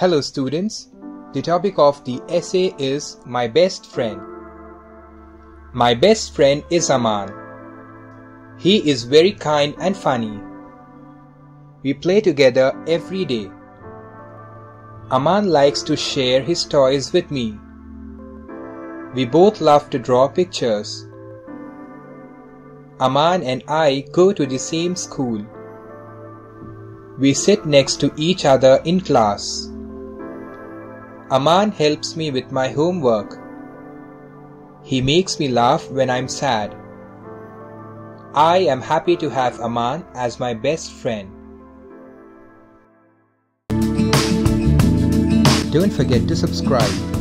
Hello students. The topic of the essay is My Best Friend. My best friend is Aman. He is very kind and funny. We play together every day. Aman likes to share his toys with me. We both love to draw pictures. Aman and I go to the same school. We sit next to each other in class. Aman helps me with my homework. He makes me laugh when I'm sad. I am happy to have Aman as my best friend. Don't forget to subscribe.